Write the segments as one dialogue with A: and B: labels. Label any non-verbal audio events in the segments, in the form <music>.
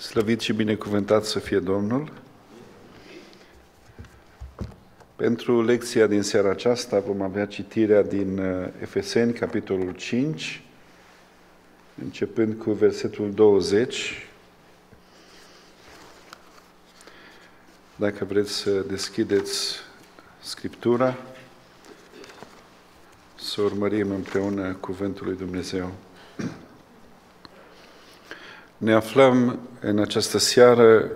A: Slăvit și binecuvântat să fie Domnul! Pentru lecția din seara aceasta vom avea citirea din uh, Efeseni, capitolul 5, începând cu versetul 20. Dacă vreți să deschideți Scriptura, să urmărim împreună Cuvântul lui Dumnezeu. Ne aflăm în această seară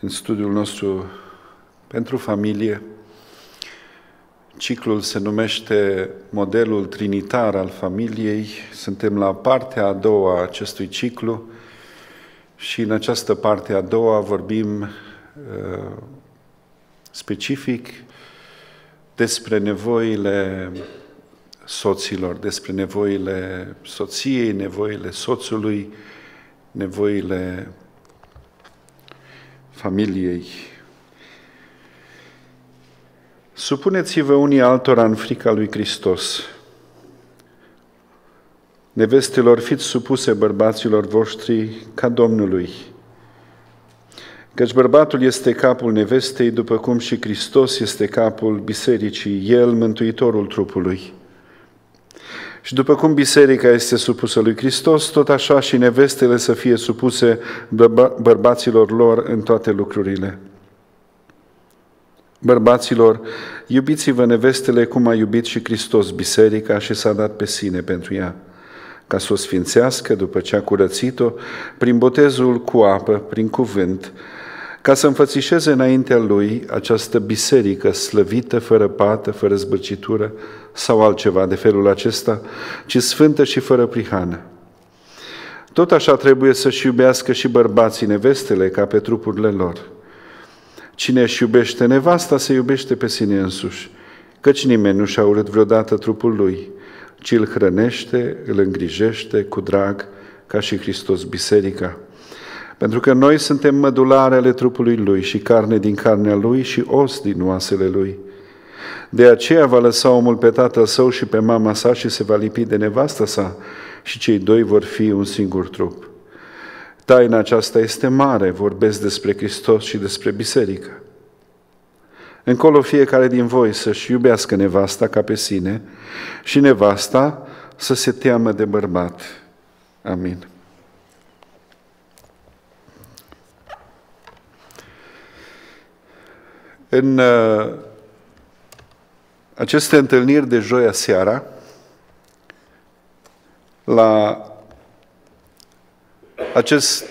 A: în studiul nostru pentru familie. Ciclul se numește Modelul Trinitar al familiei. Suntem la partea a doua a acestui ciclu și în această parte a doua vorbim uh, specific despre nevoile soților, despre nevoile soției, nevoile soțului, nevoile familiei. Supuneți-vă unii altora în frica lui Hristos. Nevestelor, fiți supuse bărbaților voștri ca Domnului. Căci bărbatul este capul nevestei, după cum și Hristos este capul bisericii, El, mântuitorul trupului. Și după cum biserica este supusă lui Hristos, tot așa și nevestele să fie supuse bărbaților lor în toate lucrurile. Bărbaților, iubiți-vă nevestele cum a iubit și Hristos biserica și s-a dat pe sine pentru ea, ca să o sfințească după ce a curățit-o prin botezul cu apă, prin cuvânt, ca să înfățișeze înaintea lui această biserică slăvită, fără pată, fără zbârcitură sau altceva de felul acesta, ci sfântă și fără prihană. Tot așa trebuie să-și iubească și bărbații nevestele ca pe trupurile lor. Cine își iubește nevasta, se iubește pe sine însuși, căci nimeni nu și-a urât vreodată trupul lui, ci îl hrănește, îl îngrijește cu drag, ca și Hristos biserica. Pentru că noi suntem mădulare ale trupului Lui și carne din carnea Lui și os din oasele Lui. De aceea va lăsa omul pe tatăl său și pe mama sa și se va lipi de nevastă sa și cei doi vor fi un singur trup. Taina aceasta este mare, vorbesc despre Hristos și despre biserică. Încolo fiecare din voi să-și iubească nevasta ca pe sine și nevasta să se teamă de bărbat. Amin. În uh, aceste întâlniri de joia seara, la acest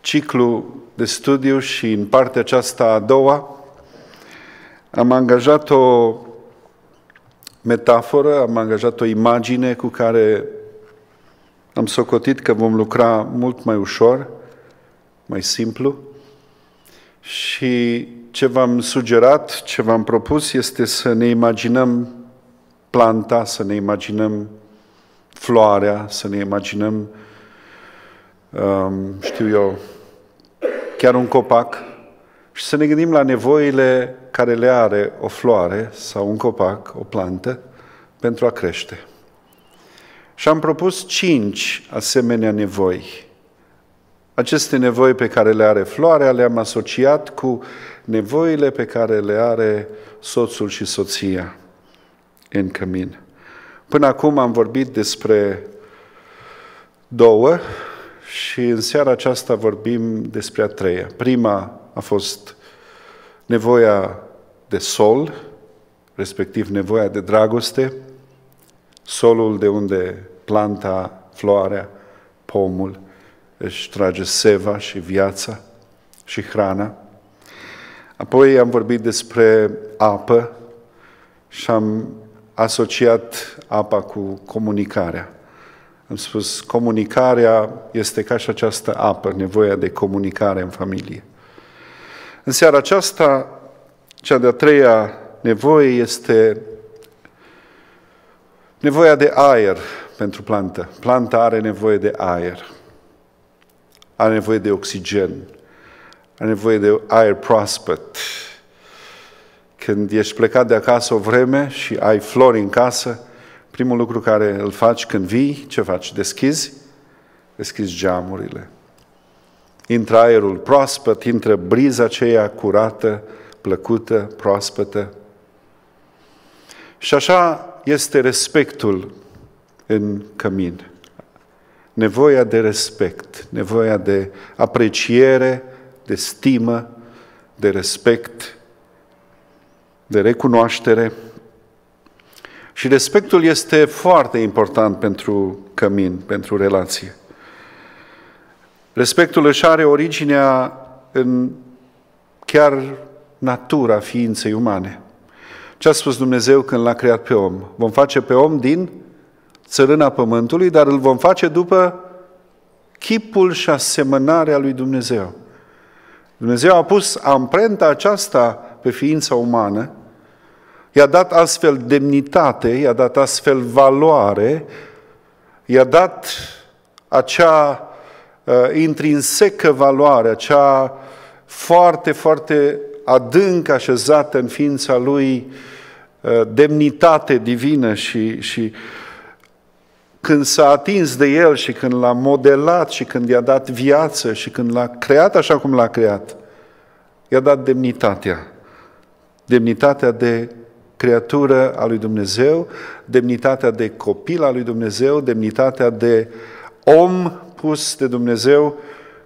A: ciclu de studiu și în partea aceasta a doua, am angajat o metaforă, am angajat o imagine cu care am socotit că vom lucra mult mai ușor, mai simplu și ce v-am sugerat, ce v-am propus este să ne imaginăm planta, să ne imaginăm floarea, să ne imaginăm, um, știu eu, chiar un copac și să ne gândim la nevoile care le are o floare sau un copac, o plantă, pentru a crește. Și am propus cinci asemenea nevoi. Aceste nevoi pe care le are floarea le-am asociat cu nevoile pe care le are soțul și soția în cămin. Până acum am vorbit despre două și în seara aceasta vorbim despre a treia. Prima a fost nevoia de sol, respectiv nevoia de dragoste, solul de unde planta, floarea, pomul își trage seva și viața și hrana. Apoi am vorbit despre apă și am asociat apa cu comunicarea. Am spus, comunicarea este ca și această apă, nevoia de comunicare în familie. În seara aceasta, cea de-a treia nevoie este nevoia de aer pentru plantă. Planta are nevoie de aer, are nevoie de oxigen, are nevoie de aer proaspăt. Când ești plecat de acasă o vreme și ai flori în casă, primul lucru care îl faci când vii, ce faci? Deschizi? Deschizi geamurile. intră aerul proaspăt, intră briza aceea curată, plăcută, proaspătă. Și așa este respectul în cămin. Nevoia de respect, nevoia de apreciere, de stimă, de respect, de recunoaștere. Și respectul este foarte important pentru cămin, pentru relație. Respectul își are originea în chiar natura ființei umane. Ce a spus Dumnezeu când l-a creat pe om? Vom face pe om din țărâna pământului, dar îl vom face după chipul și asemănarea lui Dumnezeu. Dumnezeu a pus amprenta aceasta pe ființa umană, i-a dat astfel demnitate, i-a dat astfel valoare, i-a dat acea uh, intrinsecă valoare, acea foarte, foarte adânc așezată în ființa lui uh, demnitate divină și, și când s-a atins de el și când l-a modelat și când i-a dat viață și când l-a creat așa cum l-a creat, i-a dat demnitatea. Demnitatea de creatură a lui Dumnezeu, demnitatea de copil al lui Dumnezeu, demnitatea de om pus de Dumnezeu,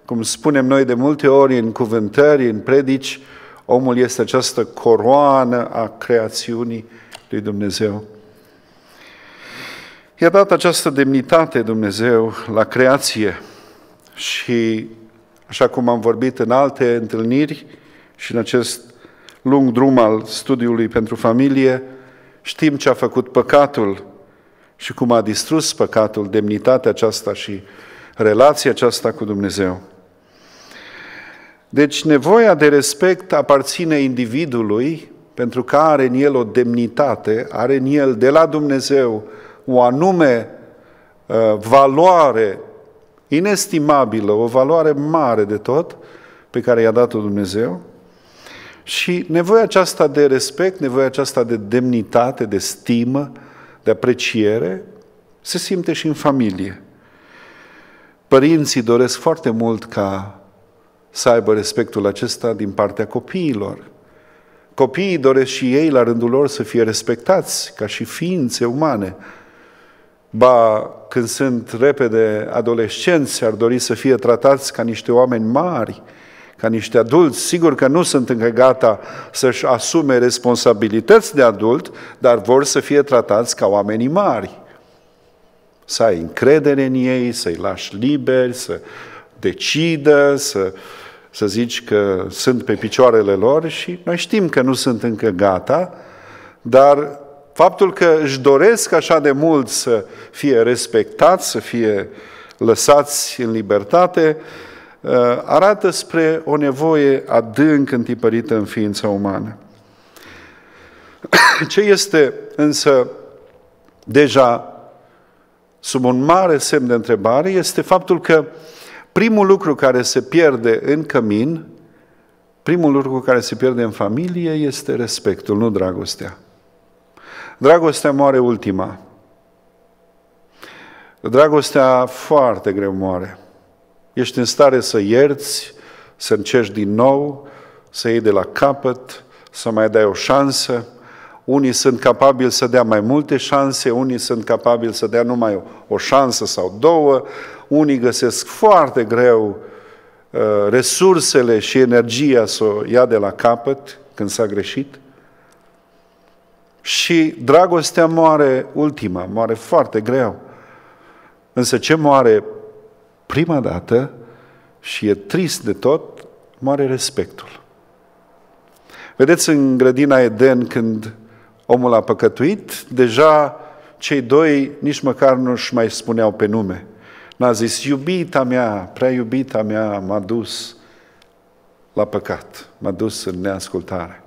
A: cum spunem noi de multe ori în cuvântări, în predici, omul este această coroană a creațiunii lui Dumnezeu. I-a dat această demnitate Dumnezeu la creație și, așa cum am vorbit în alte întâlniri și în acest lung drum al studiului pentru familie, știm ce a făcut păcatul și cum a distrus păcatul, demnitatea aceasta și relația aceasta cu Dumnezeu. Deci nevoia de respect aparține individului pentru că are în el o demnitate, are în el de la Dumnezeu o anume uh, valoare inestimabilă, o valoare mare de tot pe care i-a dat-o Dumnezeu și nevoia aceasta de respect, nevoia aceasta de demnitate, de stimă, de apreciere, se simte și în familie. Părinții doresc foarte mult ca să aibă respectul acesta din partea copiilor. Copiii doresc și ei, la rândul lor, să fie respectați ca și ființe umane. Ba, când sunt repede adolescenți, ar dori să fie tratați ca niște oameni mari, ca niște adulți. Sigur că nu sunt încă gata să-și asume responsabilități de adult, dar vor să fie tratați ca oamenii mari. Să ai încredere în ei, să-i lași liberi, să decidă, să, să zici că sunt pe picioarele lor și noi știm că nu sunt încă gata, dar faptul că își doresc așa de mult să fie respectați, să fie lăsați în libertate, uh, arată spre o nevoie adânc întipărită în ființa umană. <coughs> Ce este însă deja sub un mare semn de întrebare este faptul că primul lucru care se pierde în cămin, primul lucru care se pierde în familie este respectul, nu dragostea. Dragostea moare ultima. Dragostea foarte greu moare. Ești în stare să ierți, să încerci din nou, să iei de la capăt, să mai dai o șansă. Unii sunt capabili să dea mai multe șanse, unii sunt capabili să dea numai o, o șansă sau două, unii găsesc foarte greu uh, resursele și energia să o ia de la capăt când s-a greșit. Și dragostea moare ultima, moare foarte greu. Însă ce moare prima dată și e trist de tot, moare respectul. Vedeți în grădina Eden când omul a păcătuit, deja cei doi nici măcar nu-și mai spuneau pe nume. N-a zis, iubita mea, prea iubita mea m-a dus la păcat, m-a dus în neascultare.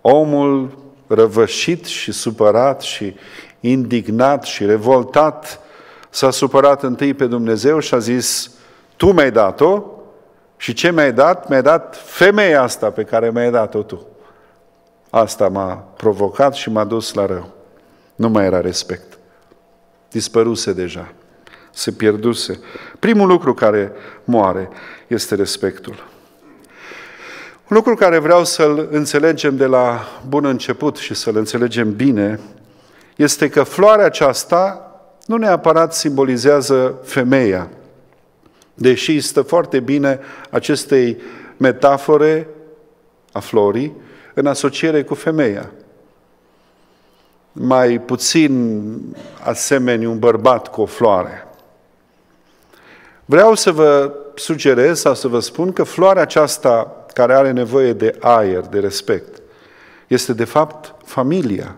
A: Omul răvășit și supărat și indignat și revoltat, s-a supărat întâi pe Dumnezeu și a zis, tu mi-ai dat-o și ce mi-ai dat? Mi-ai dat femeia asta pe care mi-ai dat-o tu. Asta m-a provocat și m-a dus la rău. Nu mai era respect. Dispăruse deja. se pierduse. Primul lucru care moare este respectul. Un lucru care vreau să-l înțelegem de la bun început și să-l înțelegem bine este că floarea aceasta nu neapărat simbolizează femeia, deși stă foarte bine acestei metafore a florii în asociere cu femeia. Mai puțin asemeni un bărbat cu o floare. Vreau să vă sugerez sau să vă spun că floarea aceasta care are nevoie de aer, de respect, este de fapt familia.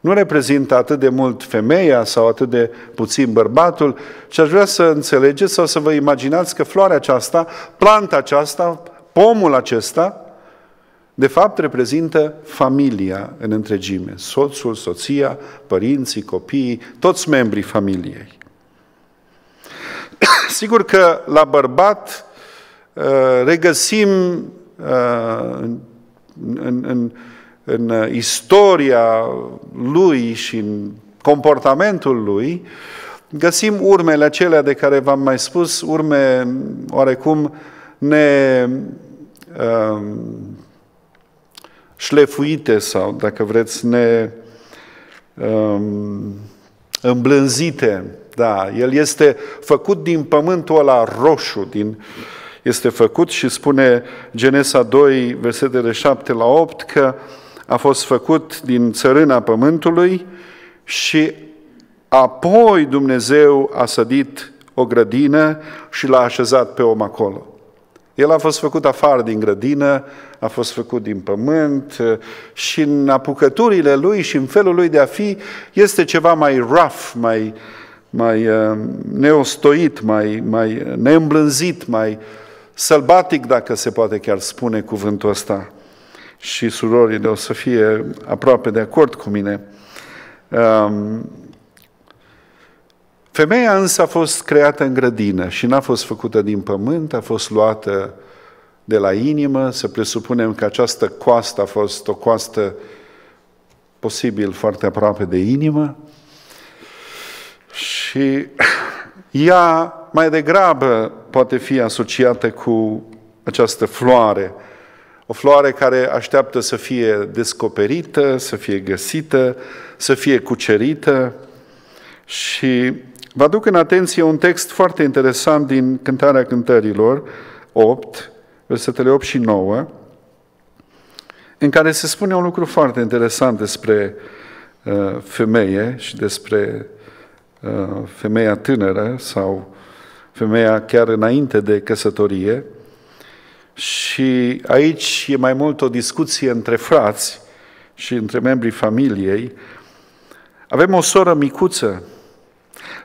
A: Nu reprezintă atât de mult femeia sau atât de puțin bărbatul, ci aș vrea să înțelegeți sau să vă imaginați că floarea aceasta, planta aceasta, pomul acesta, de fapt reprezintă familia în întregime. Soțul, soția, părinții, copiii, toți membrii familiei. <coughs> Sigur că la bărbat uh, regăsim uh, în, în, în istoria lui și în comportamentul lui, găsim urmele acelea de care v-am mai spus, urme oarecum ne uh, șlefuite sau, dacă vreți, ne um, îmblânzite. Da, el este făcut din pământul ăla roșu, din, este făcut și spune Genesa 2, versetele 7 la 8, că a fost făcut din țărâna pământului și apoi Dumnezeu a sădit o grădină și l-a așezat pe om acolo. El a fost făcut afară din grădină, a fost făcut din pământ și în apucăturile lui și în felul lui de a fi este ceva mai rough, mai, mai uh, neostoit, mai, mai neîmblânzit, mai sălbatic, dacă se poate chiar spune cuvântul ăsta. Și surorile o să fie aproape de acord cu mine. Um, Femeia însă a fost creată în grădină și n-a fost făcută din pământ, a fost luată de la inimă, să presupunem că această coastă a fost o coastă posibil foarte aproape de inimă și ea mai degrabă poate fi asociată cu această floare, o floare care așteaptă să fie descoperită, să fie găsită, să fie cucerită. Și Vă aduc în atenție un text foarte interesant din Cântarea Cântărilor 8, versetele 8 și 9, în care se spune un lucru foarte interesant despre uh, femeie și despre uh, femeia tânără sau femeia chiar înainte de căsătorie. Și aici e mai mult o discuție între frați și între membrii familiei. Avem o soră micuță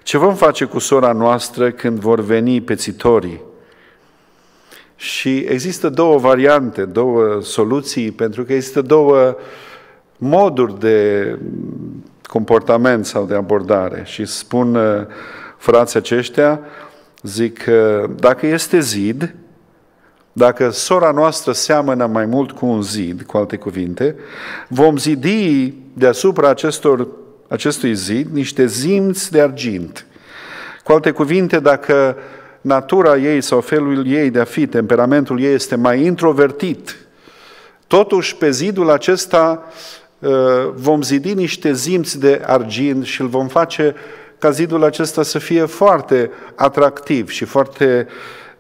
A: ce vom face cu sora noastră când vor veni pețitorii? Și există două variante, două soluții, pentru că există două moduri de comportament sau de abordare. Și spun uh, frații aceștia, zic, dacă este zid, dacă sora noastră seamănă mai mult cu un zid, cu alte cuvinte, vom zidi deasupra acestor acestui zid niște zimți de argint. Cu alte cuvinte, dacă natura ei sau felul ei de a fi, temperamentul ei este mai introvertit, totuși pe zidul acesta uh, vom zidi niște zimți de argint și îl vom face ca zidul acesta să fie foarte atractiv și foarte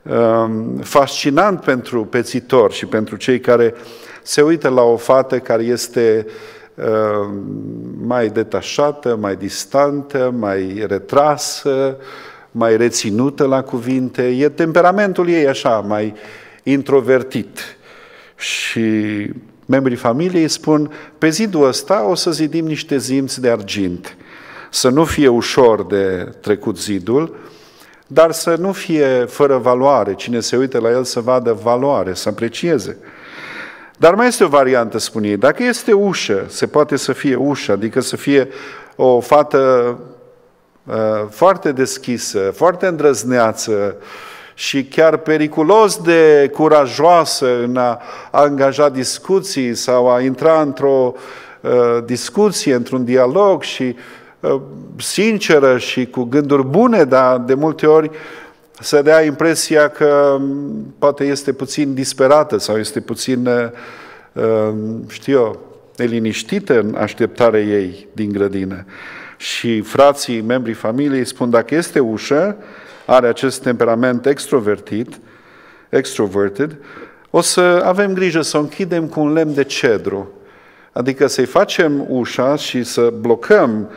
A: um, fascinant pentru pețitor și pentru cei care se uită la o fată care este Uh, mai detașată, mai distantă, mai retrasă, mai reținută la cuvinte. E temperamentul ei așa, mai introvertit. Și membrii familiei spun, pe zidul ăsta o să zidim niște zimți de argint. Să nu fie ușor de trecut zidul, dar să nu fie fără valoare. Cine se uită la el să vadă valoare, să aprecieze. Dar mai este o variantă, spune ei. Dacă este ușă, se poate să fie ușă, adică să fie o fată uh, foarte deschisă, foarte îndrăzneață și chiar periculos de curajoasă în a, a angaja discuții sau a intra într-o uh, discuție, într-un dialog și uh, sinceră și cu gânduri bune, dar de multe ori să dea impresia că um, poate este puțin disperată sau este puțin, uh, știu eu, neliniștită în așteptarea ei din grădină. Și frații, membrii familiei spun, dacă este ușă, are acest temperament extrovertit, extroverted, o să avem grijă să o închidem cu un lemn de cedru. Adică să-i facem ușa și să blocăm,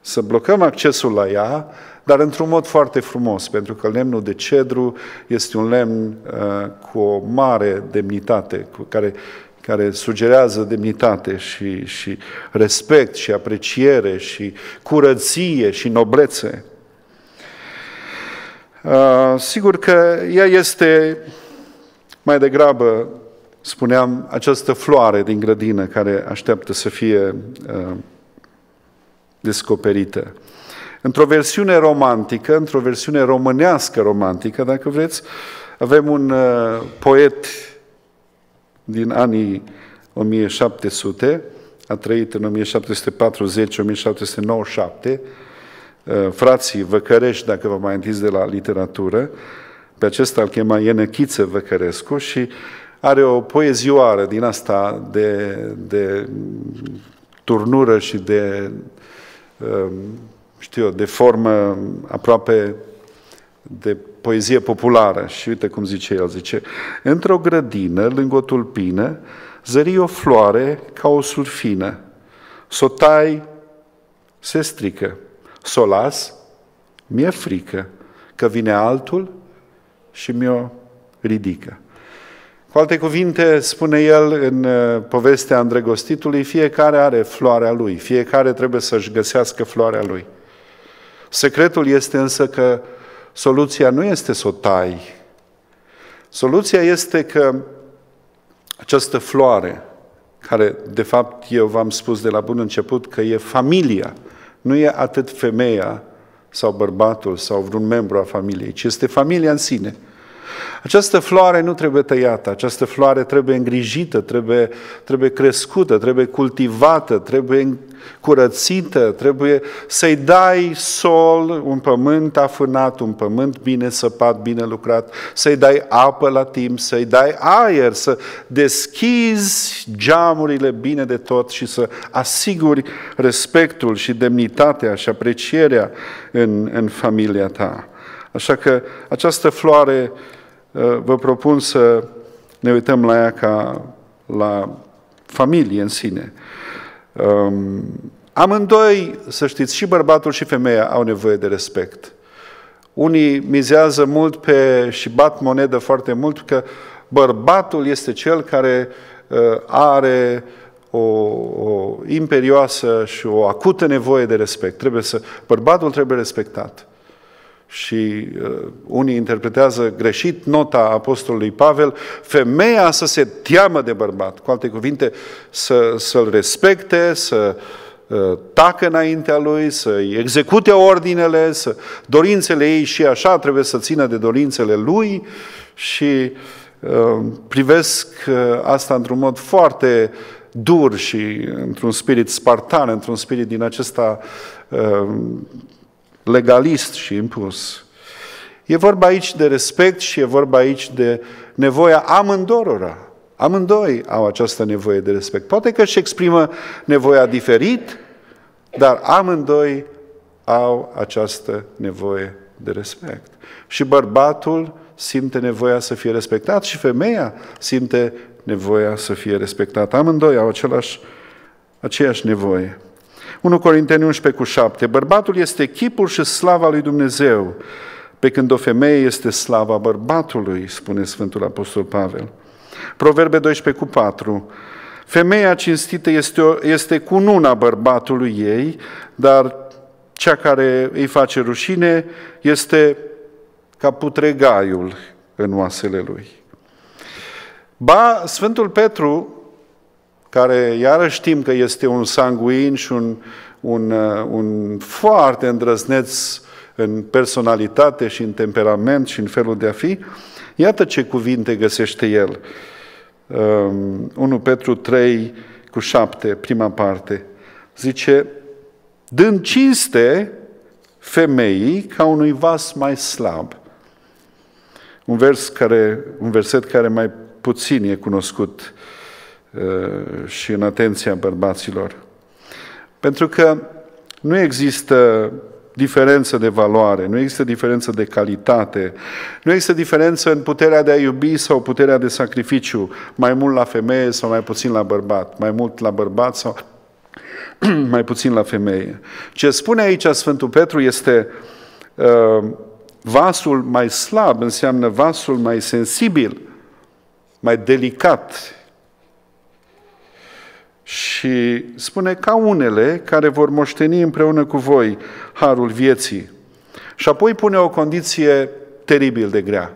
A: să blocăm accesul la ea, dar într-un mod foarte frumos, pentru că lemnul de cedru este un lemn uh, cu o mare demnitate, cu care, care sugerează demnitate și, și respect și apreciere și curăție și noblețe. Uh, sigur că ea este mai degrabă, spuneam, această floare din grădină care așteaptă să fie uh, descoperită. Într-o versiune romantică, într-o versiune românească romantică, dacă vreți, avem un uh, poet din anii 1700, a trăit în 1740-1797, uh, frații Văcărești, dacă vă mai întiți de la literatură, pe acesta îl chema Ienechiță Văcărescu și are o poezioară din asta de, de turnură și de, um, știu eu, de formă aproape de poezie populară. Și uite cum zice el, zice, într-o grădină, lângă o tulpină, zări o floare ca o sulfină. S-o tai, se strică. S-o las, mi-e frică că vine altul și mi-o ridică. Cu alte cuvinte, spune el în uh, povestea îndrăgostitului, fiecare are floarea lui, fiecare trebuie să-și găsească floarea lui. Secretul este însă că soluția nu este să o tai. Soluția este că această floare, care de fapt eu v-am spus de la bun început că e familia, nu e atât femeia sau bărbatul sau vreun membru a familiei, ci este familia în sine – această floare nu trebuie tăiată, această floare trebuie îngrijită, trebuie, trebuie crescută, trebuie cultivată, trebuie curățită, trebuie să-i dai sol, un pământ afânat, un pământ bine săpat, bine lucrat, să-i dai apă la timp, să-i dai aer, să deschizi geamurile bine de tot și să asiguri respectul și demnitatea și aprecierea în, în familia ta. Așa că această floare Uh, vă propun să ne uităm la ea ca la familie în sine. Um, amândoi, să știți, și bărbatul și femeia au nevoie de respect. Unii mizează mult pe și bat monedă foarte mult că bărbatul este cel care uh, are o, o imperioasă și o acută nevoie de respect. Trebuie să, bărbatul trebuie respectat și uh, unii interpretează greșit nota apostolului Pavel, femeia să se teamă de bărbat, cu alte cuvinte, să, să-l respecte, să uh, tacă înaintea lui, să-i execute ordinele, să, dorințele ei și așa trebuie să țină de dorințele lui și uh, privesc uh, asta într-un mod foarte dur și într-un spirit spartan, într-un spirit din acesta uh, legalist și impus. E vorba aici de respect și e vorba aici de nevoia amândorora. Amândoi au această nevoie de respect. Poate că își exprimă nevoia diferit, dar amândoi au această nevoie de respect. Și bărbatul simte nevoia să fie respectat și femeia simte nevoia să fie respectată. Amândoi au același, aceeași nevoie. 1 Corinteni 11 cu 7. Bărbatul este chipul și slava lui Dumnezeu, pe când o femeie este slava bărbatului, spune Sfântul Apostol Pavel. Proverbe 12 cu 4. Femeia cinstită este, o, este cununa bărbatului ei, dar cea care îi face rușine este ca putregaiul în oasele lui. Ba, Sfântul Petru care iarăși știm că este un sanguin și un, un, uh, un foarte îndrăzneț în personalitate și în temperament și în felul de a fi, iată ce cuvinte găsește el. 1 um, Petru 3 cu 7, prima parte. Zice, dând cinste femeii ca unui vas mai slab. Un, vers care, un verset care mai puțin e cunoscut uh, și în atenția bărbaților. Pentru că nu există diferență de valoare, nu există diferență de calitate, nu există diferență în puterea de a iubi sau puterea de sacrificiu, mai mult la femeie sau mai puțin la bărbat, mai mult la bărbat sau <clears throat> mai puțin la femeie. Ce spune aici Sfântul Petru este uh, vasul mai slab, înseamnă vasul mai sensibil, mai delicat. Și spune ca unele care vor moșteni împreună cu voi harul vieții. Și apoi pune o condiție teribil de grea,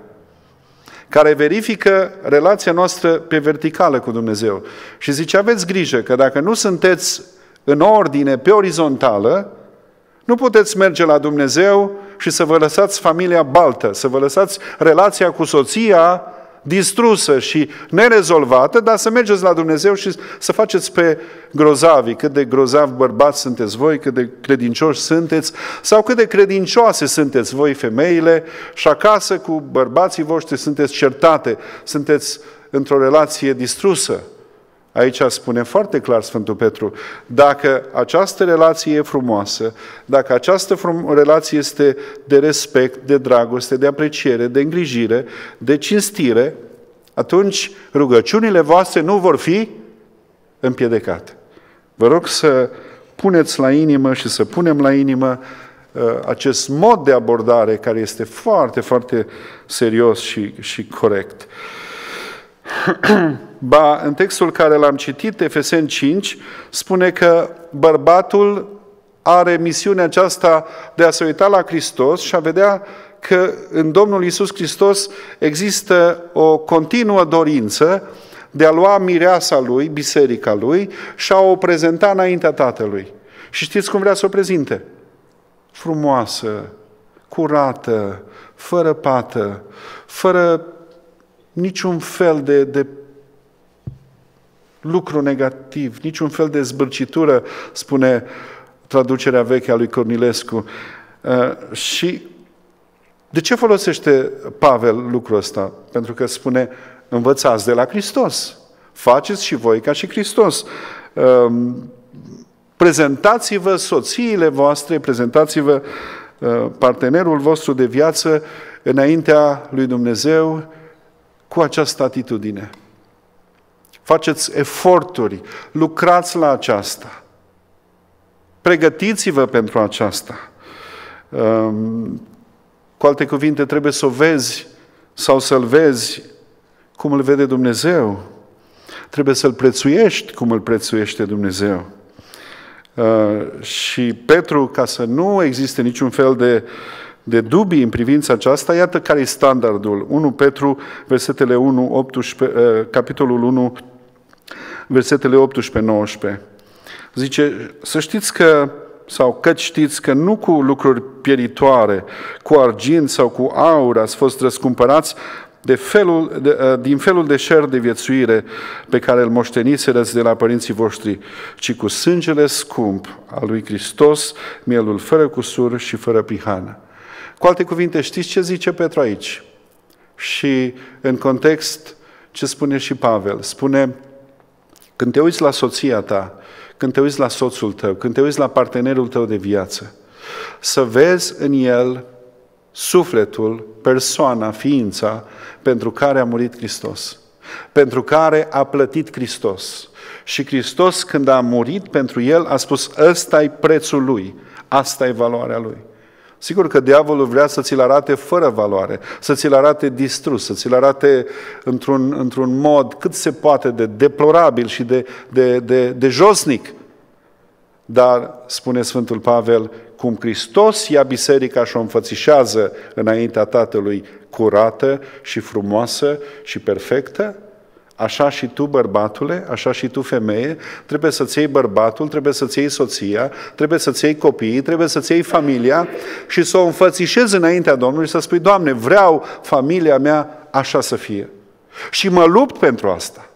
A: care verifică relația noastră pe verticală cu Dumnezeu. Și zice, aveți grijă că dacă nu sunteți în ordine, pe orizontală, nu puteți merge la Dumnezeu și să vă lăsați familia baltă, să vă lăsați relația cu soția distrusă și nerezolvată, dar să mergeți la Dumnezeu și să faceți pe grozavi, cât de grozavi bărbați sunteți voi, cât de credincioși sunteți, sau cât de credincioase sunteți voi femeile și acasă cu bărbații voștri sunteți certate, sunteți într-o relație distrusă. Aici spune foarte clar Sfântul Petru, dacă această relație e frumoasă, dacă această frum- relație este de respect, de dragoste, de apreciere, de îngrijire, de cinstire, atunci rugăciunile voastre nu vor fi împiedicate. Vă rog să puneți la inimă și să punem la inimă uh, acest mod de abordare care este foarte, foarte serios și, și corect. Ba, în textul care l-am citit, Efesen 5, spune că bărbatul are misiunea aceasta de a se uita la Hristos și a vedea că în Domnul Isus Hristos există o continuă dorință de a lua mireasa lui, biserica lui, și a o prezenta înaintea Tatălui. Și știți cum vrea să o prezinte? Frumoasă, curată, fără pată, fără niciun fel de, de lucru negativ, niciun fel de zbârcitură, spune traducerea veche a lui Cornilescu. Uh, și de ce folosește Pavel lucrul ăsta? Pentru că spune, învățați de la Hristos. Faceți și voi ca și Hristos. Um, prezentați-vă soțiile voastre, prezentați-vă uh, partenerul vostru de viață înaintea lui Dumnezeu cu această atitudine. Faceți eforturi, lucrați la aceasta. Pregătiți-vă pentru aceasta. Um, cu alte cuvinte, trebuie să o vezi sau să-l vezi cum îl vede Dumnezeu. Trebuie să-l prețuiești cum îl prețuiește Dumnezeu. Uh, și Petru, ca să nu existe niciun fel de, de dubii în privința aceasta, iată care e standardul. 1 Petru, versetele 1, 18, uh, capitolul 1, versetele 18-19. Zice, să știți că sau că știți că nu cu lucruri pieritoare, cu argint sau cu aur ați fost răscumpărați de felul, de, uh, din felul de șer de viețuire pe care îl moșteniserăți de la părinții voștri, ci cu sângele scump al lui Hristos, mielul fără cusur și fără prihană. Cu alte cuvinte, știți ce zice Petru aici? Și în context, ce spune și Pavel? Spune, când te uiți la soția ta, când te uiți la soțul tău, când te uiți la partenerul tău de viață, să vezi în el sufletul, persoana, ființa pentru care a murit Hristos, pentru care a plătit Hristos. Și Hristos, când a murit pentru el, a spus, ăsta e prețul lui, asta e valoarea lui. Sigur că diavolul vrea să ți-l arate fără valoare, să ți-l arate distrus, să ți-l arate într-un, într-un mod cât se poate de deplorabil și de, de, de, de josnic. Dar, spune Sfântul Pavel, cum Hristos ia biserica și o înfățișează înaintea Tatălui curată și frumoasă și perfectă, Așa și tu, bărbatule, așa și tu, femeie, trebuie să-ți iei bărbatul, trebuie să-ți iei soția, trebuie să-ți iei copiii, trebuie să-ți iei familia și să o înfățișezi înaintea Domnului și să spui, Doamne, vreau familia mea așa să fie. Și mă lupt pentru asta.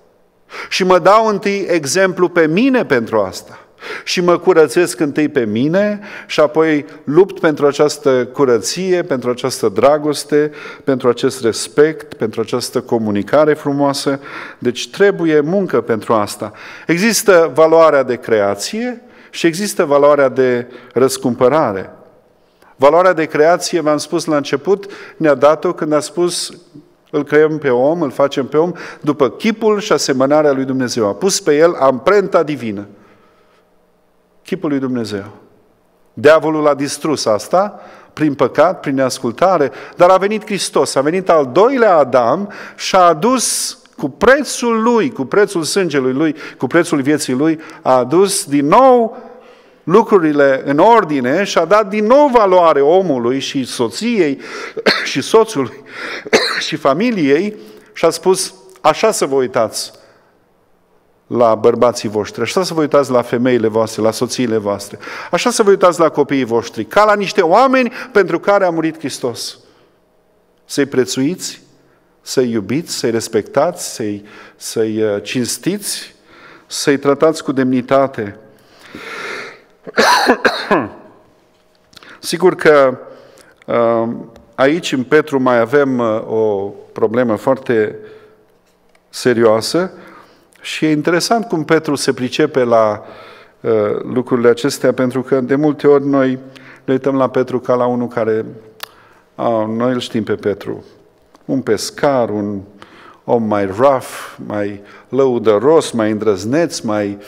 A: Și mă dau întâi exemplu pe mine pentru asta. Și mă curățesc întâi pe mine și apoi lupt pentru această curăție, pentru această dragoste, pentru acest respect, pentru această comunicare frumoasă. Deci trebuie muncă pentru asta. Există valoarea de creație și există valoarea de răscumpărare. Valoarea de creație, v-am spus la început, ne-a dat-o când a spus îl creăm pe om, îl facem pe om, după chipul și asemănarea lui Dumnezeu. A pus pe el amprenta divină chipul lui Dumnezeu. Diavolul a distrus asta prin păcat, prin neascultare, dar a venit Hristos, a venit al doilea Adam și a adus cu prețul lui, cu prețul sângelui lui, cu prețul vieții lui, a adus din nou lucrurile în ordine și a dat din nou valoare omului și soției <coughs> și soțului <coughs> și familiei și a spus, așa să vă uitați la bărbații voștri, așa să vă uitați la femeile voastre, la soțiile voastre, așa să vă uitați la copiii voștri, ca la niște oameni pentru care a murit Hristos. Să-i prețuiți, să-i iubiți, să-i respectați, să-i, să-i uh, cinstiți, să-i tratați cu demnitate. <coughs> Sigur că uh, aici în Petru mai avem uh, o problemă foarte serioasă, și e interesant cum Petru se pricepe la uh, lucrurile acestea, pentru că de multe ori noi ne uităm la Petru ca la unul care, uh, noi îl știm pe Petru, un pescar, un om mai rough, mai lăudăros, mai îndrăzneț, mai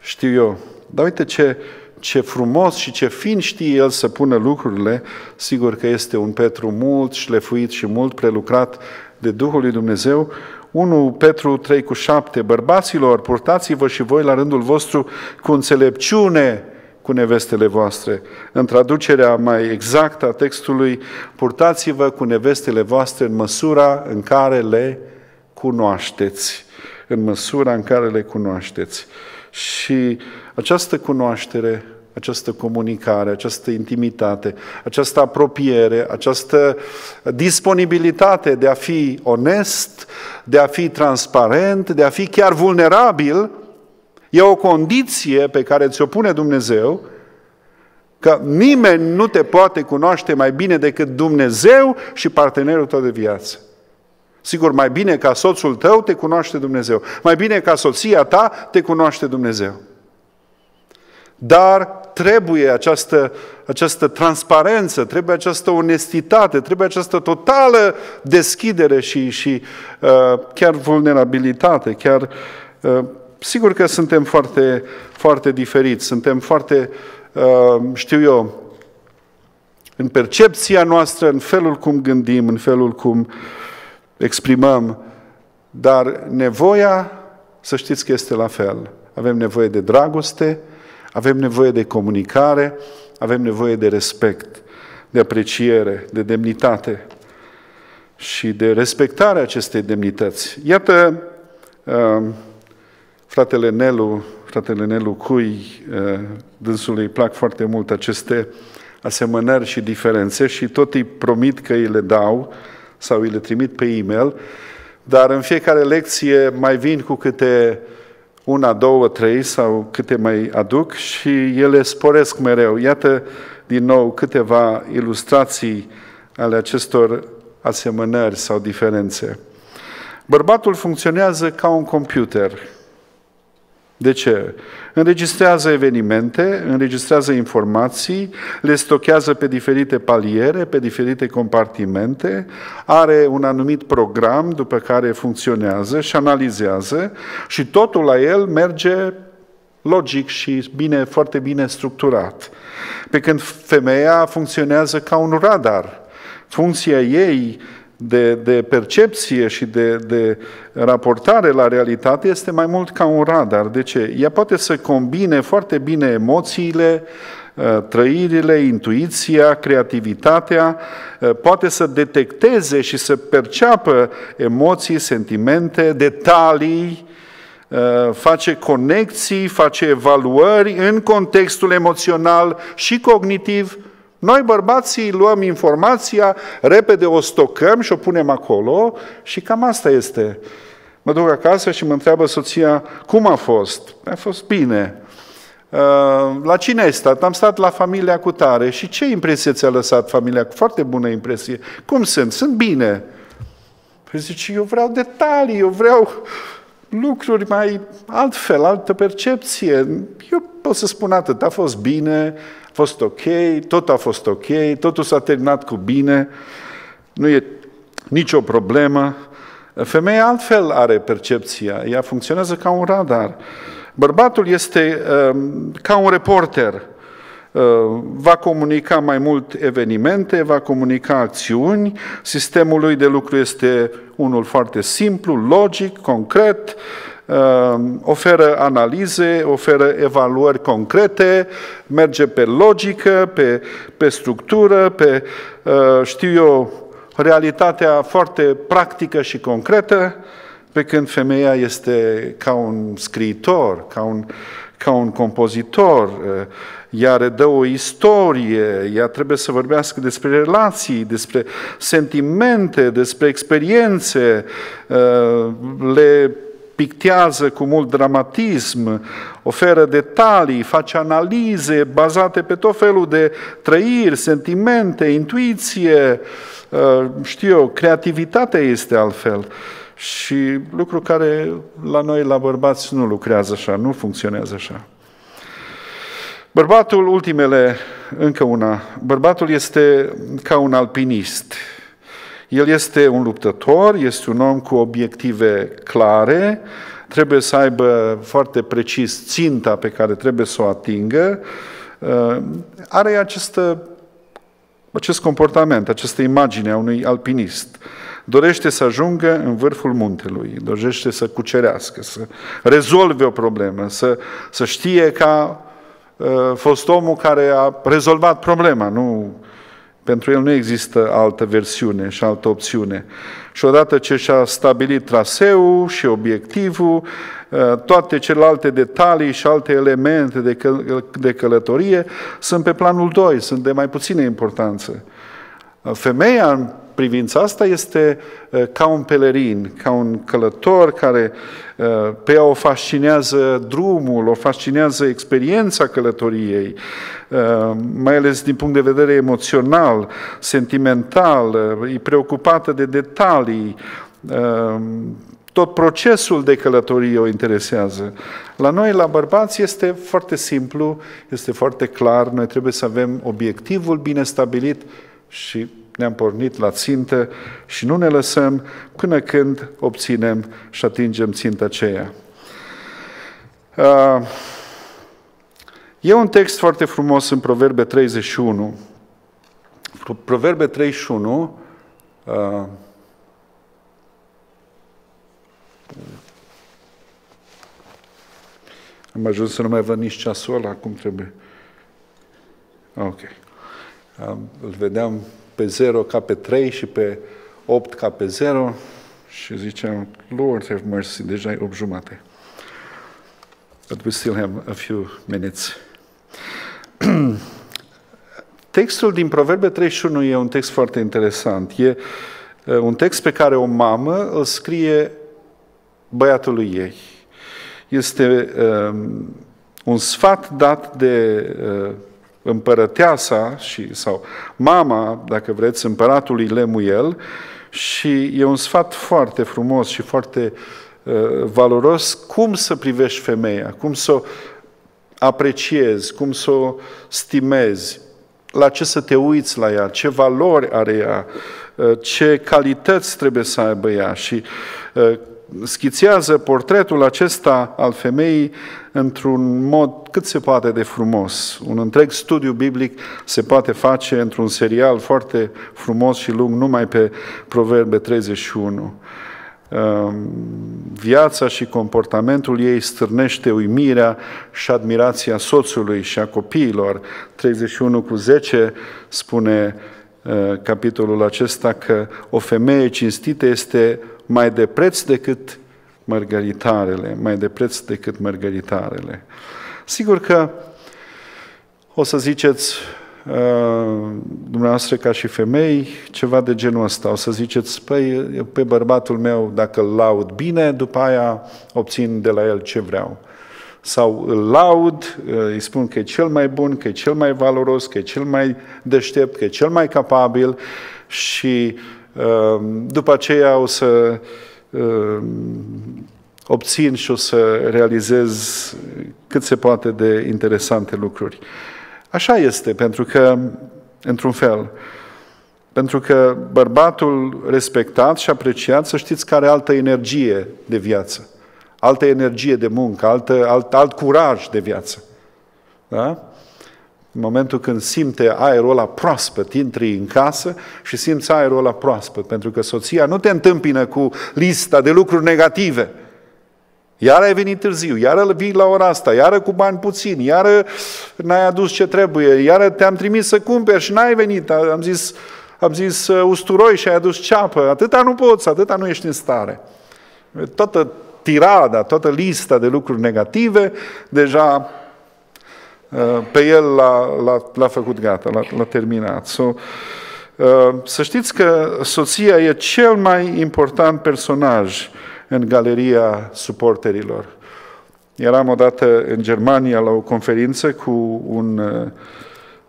A: știu eu. Dar uite ce, ce frumos și ce fin știe el să pună lucrurile, sigur că este un Petru mult șlefuit și mult prelucrat de Duhul lui Dumnezeu, 1 Petru 3 cu 7, bărbaților, purtați-vă și voi la rândul vostru cu înțelepciune cu nevestele voastre. În traducerea mai exactă a textului, purtați-vă cu nevestele voastre în măsura în care le cunoașteți. În măsura în care le cunoașteți. Și această cunoaștere această comunicare, această intimitate, această apropiere, această disponibilitate de a fi onest, de a fi transparent, de a fi chiar vulnerabil, e o condiție pe care ți-o pune Dumnezeu, că nimeni nu te poate cunoaște mai bine decât Dumnezeu și partenerul tău de viață. Sigur, mai bine ca soțul tău te cunoaște Dumnezeu. Mai bine ca soția ta te cunoaște Dumnezeu. Dar trebuie această, această transparență, trebuie această onestitate, trebuie această totală deschidere și, și uh, chiar vulnerabilitate, chiar uh, sigur că suntem foarte, foarte diferiți, suntem foarte, uh, știu eu, în percepția noastră, în felul cum gândim, în felul cum exprimăm, dar nevoia, să știți că este la fel. Avem nevoie de dragoste, avem nevoie de comunicare, avem nevoie de respect, de apreciere, de demnitate și de respectarea acestei demnități. Iată, uh, fratele Nelu, fratele Nelu Cui, uh, dânsului îi plac foarte mult aceste asemănări și diferențe și tot îi promit că îi le dau sau îi le trimit pe e-mail, dar în fiecare lecție mai vin cu câte una, două, trei sau câte mai aduc și ele sporesc mereu. Iată din nou câteva ilustrații ale acestor asemănări sau diferențe. Bărbatul funcționează ca un computer, de ce? Înregistrează evenimente, înregistrează informații, le stochează pe diferite paliere, pe diferite compartimente, are un anumit program după care funcționează și analizează și totul la el merge logic și bine, foarte bine structurat. Pe când femeia funcționează ca un radar. Funcția ei de, de percepție și de, de raportare la realitate este mai mult ca un radar. De ce? Ea poate să combine foarte bine emoțiile, uh, trăirile, intuiția, creativitatea, uh, poate să detecteze și să perceapă emoții, sentimente, detalii, uh, face conexii, face evaluări în contextul emoțional și cognitiv, noi bărbații luăm informația, repede o stocăm și o punem acolo și cam asta este. Mă duc acasă și mă întreabă soția, cum a fost? A fost bine. la cine ai stat? Am stat la familia cu tare. Și ce impresie ți-a lăsat familia? Foarte bună impresie. Cum sunt? Sunt bine. Păi zice, eu vreau detalii, eu vreau lucruri mai altfel, altă percepție. Eu pot să spun atât, a fost bine, a fost ok, tot a fost ok, totul s-a terminat cu bine, nu e nicio problemă. Femeia altfel are percepția, ea funcționează ca un radar. Bărbatul este um, ca un reporter, uh, va comunica mai mult evenimente, va comunica acțiuni, sistemul lui de lucru este unul foarte simplu, logic, concret, uh, oferă analize, oferă evaluări concrete, merge pe logică, pe, pe structură, pe, uh, știu eu, realitatea foarte practică și concretă, pe când femeia este ca un scriitor, ca un, ca un compozitor, ea redă o istorie, ea trebuie să vorbească despre relații, despre sentimente, despre experiențe, le pictează cu mult dramatism, oferă detalii, face analize bazate pe tot felul de trăiri, sentimente, intuiție, știu eu, creativitatea este altfel. Și lucru care la noi, la bărbați, nu lucrează așa, nu funcționează așa. Bărbatul, ultimele, încă una, bărbatul este ca un alpinist. El este un luptător, este un om cu obiective clare, trebuie să aibă foarte precis ținta pe care trebuie să o atingă, uh, are această, acest comportament, această imagine a unui alpinist dorește să ajungă în vârful muntelui, dorește să cucerească, să rezolve o problemă, să, să știe ca uh, fost omul care a rezolvat problema. Nu, pentru el nu există altă versiune și altă opțiune. Și odată ce și-a stabilit traseul și obiectivul, uh, toate celelalte detalii și alte elemente de, căl- de călătorie sunt pe planul 2, sunt de mai puțină importanță. Femeia, în privința asta este uh, ca un pelerin, ca un călător care uh, pe ea o fascinează drumul, o fascinează experiența călătoriei, uh, mai ales din punct de vedere emoțional, sentimental, e preocupată de detalii, tot procesul de călătorie o interesează. La noi, la bărbați, este foarte simplu, este foarte clar, noi trebuie să avem obiectivul bine stabilit și ne-am pornit la țintă și nu ne lăsăm până când obținem și atingem ținta aceea. Uh, e un text foarte frumos în Proverbe 31. Proverbe 31 uh, am ajuns să nu mai văd nici ceasul ăla, cum trebuie. Ok. Îl vedeam pe 0 ca pe 3 și pe 8 ca pe 0 și ziceam, Lord have mercy, deja e 8 jumate. But we still have a few minutes. <clears throat> Textul din Proverbe 31 e un text foarte interesant. E un text pe care o mamă îl scrie băiatului ei. Este um, un sfat dat de uh, împărăteasa și, sau mama, dacă vreți, împăratului Lemuel. Și e un sfat foarte frumos și foarte uh, valoros cum să privești femeia, cum să o apreciezi, cum să o stimezi, la ce să te uiți la ea, ce valori are ea, uh, ce calități trebuie să aibă ea. Și uh, schițează portretul acesta al femeii într-un mod cât se poate de frumos. Un întreg studiu biblic se poate face într-un serial foarte frumos și lung, numai pe Proverbe 31. Ehm, viața și comportamentul ei stârnește uimirea și admirația soțului și a copiilor. 31 cu 10 spune eh, capitolul acesta că o femeie cinstită este mai de preț decât mărgăritarele, mai de preț decât mărgăritarele. Sigur că o să ziceți, uh, dumneavoastră ca și femei, ceva de genul ăsta. O să ziceți, păi, pe bărbatul meu, dacă îl laud bine, după aia obțin de la el ce vreau. sau îl laud, îi spun că e cel mai bun, că e cel mai valoros, că e cel mai deștept, că e cel mai capabil și um, după aceea o să um, obțin și o să realizez cât se poate de interesante lucruri. Așa este, pentru că, într-un fel, pentru că bărbatul respectat și apreciat, să știți că are altă energie de viață, altă energie de muncă, altă, alt, alt curaj de viață. Da? În momentul când simte aerul ăla proaspăt, intri în casă și simți aerul ăla proaspăt, pentru că soția nu te întâmpină cu lista de lucruri negative. Iar ai venit târziu, iară vii la ora asta, iară cu bani puțini, iară n-ai adus ce trebuie, iară te-am trimis să cumperi și n-ai venit. Am zis, am zis uh, usturoi și ai adus ceapă. Atâta nu poți, atâta nu ești în stare. Toată tirada, toată lista de lucruri negative, deja uh, pe el l-a, l-a, l-a făcut gata, l-a, l-a terminat. So, uh, să știți că soția e cel mai important personaj în galeria suporterilor. Eram odată în Germania la o conferință cu un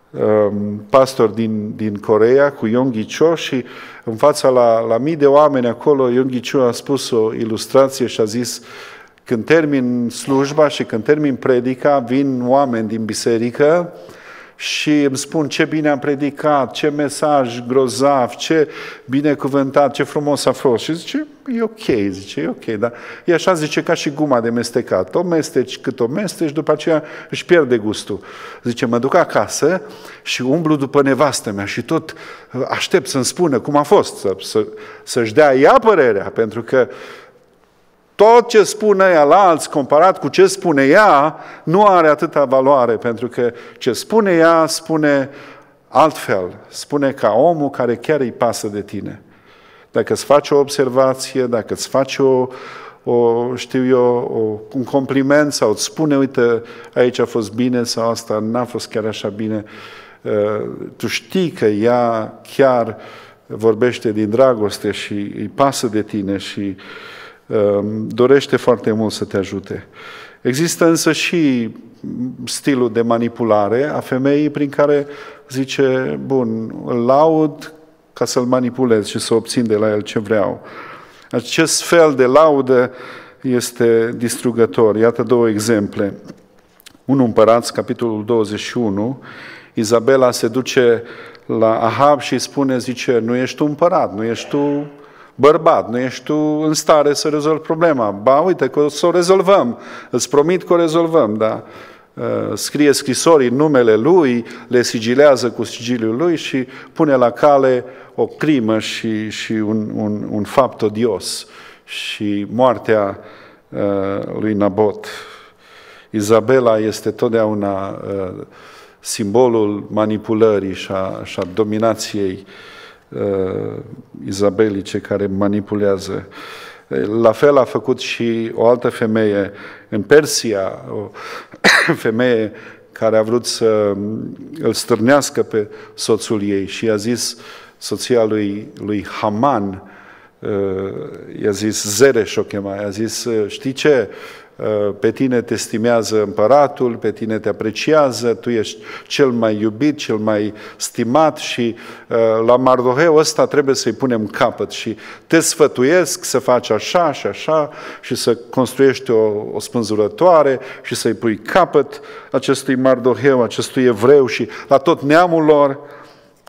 A: um, pastor din, din Corea, cu Yonggi Cho și în fața la, la mii de oameni acolo, Yonggi Cho a spus o ilustrație și a zis când termin slujba și când termin predica, vin oameni din biserică și îmi spun ce bine am predicat, ce mesaj grozav, ce binecuvântat, ce frumos a fost. Și zice, e ok, zice, e ok, dar e așa, zice, ca și guma de mestecat. O mesteci cât o mesteci, după aceea își pierde gustul. Zice, mă duc acasă și umblu după nevastă mea și tot aștept să-mi spună cum a fost, să, să, să-și dea ea părerea, pentru că tot ce spune ea la alți comparat cu ce spune ea, nu are atâta valoare, pentru că ce spune ea spune altfel. Spune ca omul care chiar îi pasă de tine. Dacă îți faci o observație, dacă îți faci o, o știu eu, o, un compliment sau îți spune, uite, aici a fost bine sau asta n-a fost chiar așa bine, uh, tu știi că ea chiar vorbește din dragoste și îi pasă de tine și uh, Ehm, dorește foarte mult să te ajute. Există însă și stilul de manipulare a femeii prin care zice, bun, îl laud ca să-l manipulez și să obțin de la el ce vreau. Acest fel de laudă este distrugător. Iată două exemple. Un împărat, capitolul 21, Izabela se duce la Ahab și îi spune, zice, nu ești tu împărat, nu ești tu bărbat, nu ești tu în stare să rezolvi problema. Ba, uite că o să o rezolvăm, îți promit că o rezolvăm, da? Uh, scrie scrisori în numele lui, le sigilează cu sigiliul lui și pune la cale o crimă și, și un, un, un fapt odios și moartea uh, lui Nabot. Izabela este totdeauna uh, simbolul manipulării și a, și a dominației uh, uh, izabelice care manipulează. La fel a făcut și o altă femeie în Persia, o <coughs> femeie care a vrut să îl stârnească pe soțul ei și i-a zis soția lui, lui Haman, uh, i-a zis Zereș o chema, i-a zis, știi ce, Uh, pe tine te stimează împăratul, pe tine te apreciază, tu ești cel mai iubit, cel mai stimat și uh, la Mardoheu ăsta trebuie să-i punem capăt și te sfătuiesc să faci așa și așa și să construiești o, o spânzurătoare și să-i pui capăt acestui Mardoheu, acestui evreu și la tot neamul lor.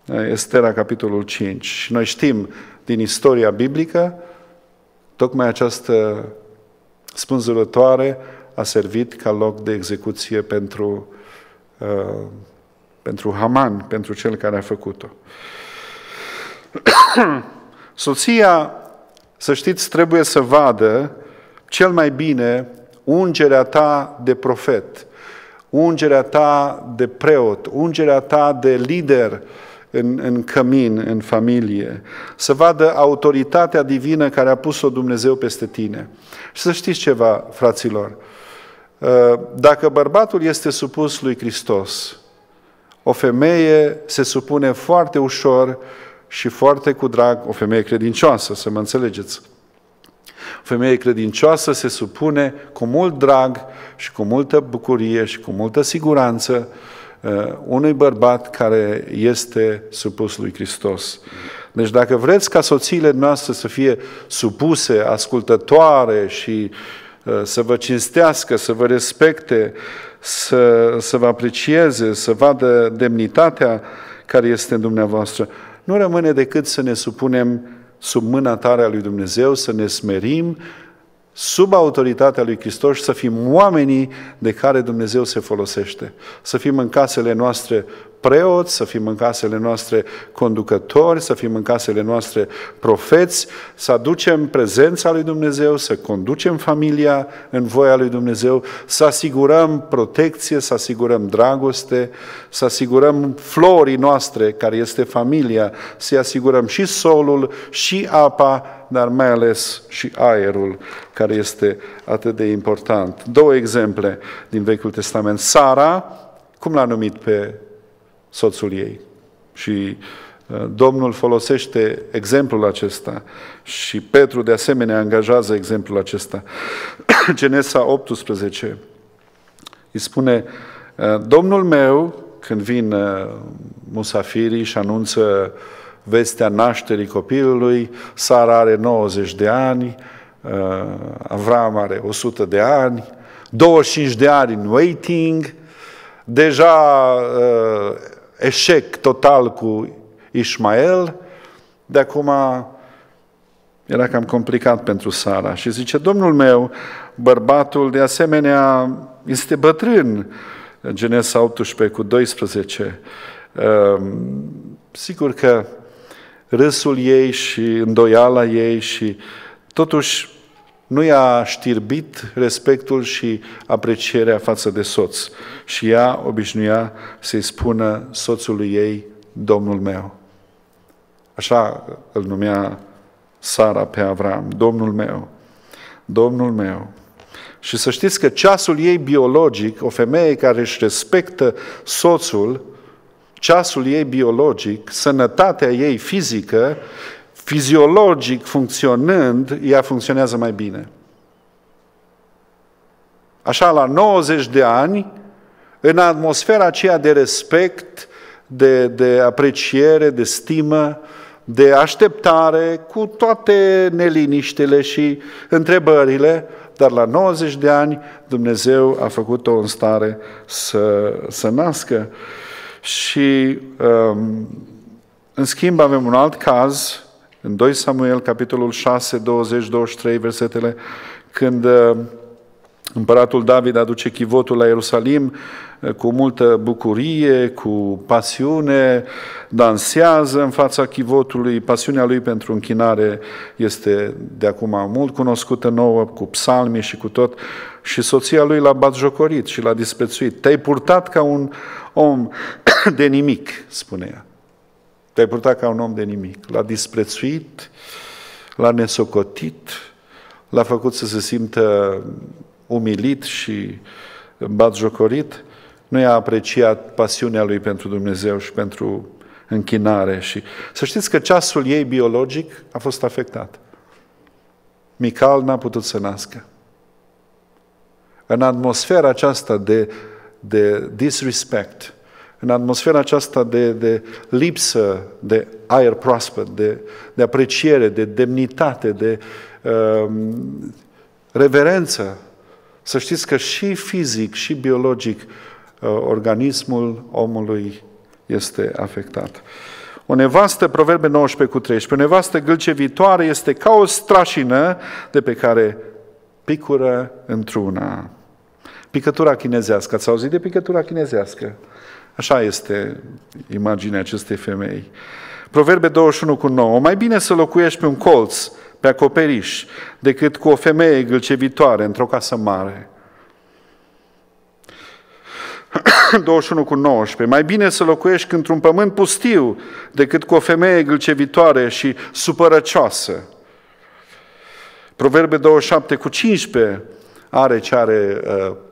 A: Uh, Estera, capitolul 5. Și noi știm din istoria biblică tocmai această spânzurătoare a servit ca loc de execuție pentru, uh, pentru Haman, pentru cel care a făcut-o. <clears throat> Soția, să știți, trebuie să vadă cel mai bine ungerea ta de profet, ungerea ta de preot, ungerea ta de lider, în, în cămin, în familie, să vadă autoritatea divină care a pus-o Dumnezeu peste tine. Și să știți ceva, fraților, uh, dacă bărbatul este supus lui Hristos, o femeie se supune foarte ușor și foarte cu drag, o femeie credincioasă, să mă înțelegeți. femeie credincioasă se supune cu mult drag și cu multă bucurie și cu multă siguranță uh, unui bărbat care este supus lui Hristos. Deci dacă vreți ca soțiile noastre să fie supuse, ascultătoare și uh, să vă cinstească, să vă respecte, să, să vă aprecieze, să vadă demnitatea care este în dumneavoastră, nu rămâne decât să ne supunem sub mâna tare a lui Dumnezeu, să ne smerim sub autoritatea lui Hristos și să fim oamenii de care Dumnezeu se folosește. Să fim în casele noastre preoți, să fim în casele noastre conducători, să fim în casele noastre profeți, să aducem prezența lui Dumnezeu, să conducem familia în voia lui Dumnezeu, să asigurăm protecție, să asigurăm dragoste, să asigurăm florii noastre, care este familia, să asigurăm și solul, și apa, dar mai ales și aerul, care este atât de important. Două exemple din Vechiul Testament. Sara, cum l-a numit pe soțul ei. Și uh, Domnul folosește exemplul acesta și Petru de asemenea angajează exemplul acesta. <coughs> Genesa 18 îi spune, uh, Domnul meu, când vin uh, musafirii și anunță vestea nașterii copilului, Sara are 90 de ani, Avram are 100 de ani, 25 de ani în waiting, deja eșec total cu Ismael, de acum era cam complicat pentru Sara. Și zice, domnul meu, bărbatul de asemenea este bătrân, Genesa 18 cu 12. Ehm, sigur că râsul ei și îndoiala ei și totuși nu i-a știrbit respectul și aprecierea față de soț. Și ea obișnuia să-i spună soțului ei, Domnul meu. Așa îl numea Sara pe Avram, Domnul meu, Domnul meu. Și să știți că ceasul ei biologic, o femeie care își respectă soțul, ceasul ei biologic, sănătatea ei fizică, fiziologic funcționând, ea funcționează mai bine. Așa, la 90 de ani, în atmosfera aceea de respect, de, de apreciere, de stimă, de așteptare, cu toate neliniștile și întrebările, dar la 90 de ani Dumnezeu a făcut-o în stare să, să nască. Și, um, în schimb, avem un alt caz în 2 Samuel, capitolul 6, 20, 23, versetele, când uh, împăratul David aduce chivotul la Ierusalim uh, cu multă bucurie, cu pasiune, dansează în fața chivotului, pasiunea lui pentru închinare este de acum mult cunoscută nouă, cu psalmi și cu tot, și soția lui l-a batjocorit și l-a disprețuit. Te-ai purtat ca un om <coughs> de nimic, spune ea. Te-ai purtat ca un om de nimic. L-a disprețuit, l-a nesocotit, l-a făcut să se simtă umilit și batjocorit. Nu i-a apreciat pasiunea lui pentru Dumnezeu și pentru închinare. Și să știți că ceasul ei biologic a fost afectat. Mical n-a putut să nască. În atmosfera aceasta de, de disrespect, în atmosfera aceasta de, de lipsă de aer proaspăt, de, de apreciere, de demnitate, de um, reverență. Să știți că și fizic, și biologic, uh, organismul omului este afectat. O nevastă, Proverbe 19 cu 13, o nevastă gâlcevitoare este ca o strașină de pe care picură într-una. Picătura chinezească. Ați auzit de picătura chinezească? Așa este imaginea acestei femei. Proverbe 21 cu 9. Mai bine să locuiești pe un colț, pe acoperiș, decât cu o femeie gâlcevitoare într-o casă mare. <coughs> 21 cu 19. Mai bine să locuiești într-un pământ pustiu decât cu o femeie gâlcevitoare și supărăcioasă. Proverbe 27 cu 15 are ce are uh, Um,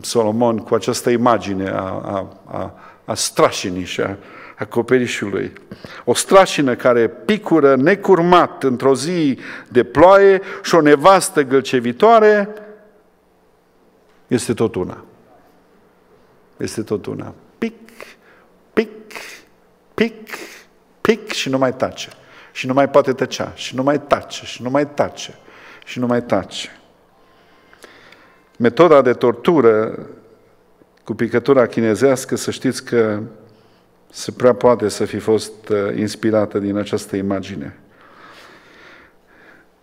A: Solomon cu această imagine a, a, a, a strașinii și a, acoperișului. O strașină care picură necurmat într-o zi de ploaie și o nevastă gălcevitoare este tot una. Este tot una. Pic, pic, pic, pic și nu mai tace. Și nu mai poate tăcea. Și nu mai tace. Și nu mai tace. Și nu mai tace. Metoda de tortură cu picătura chinezească, să știți că se prea poate să fi fost uh, inspirată din această imagine.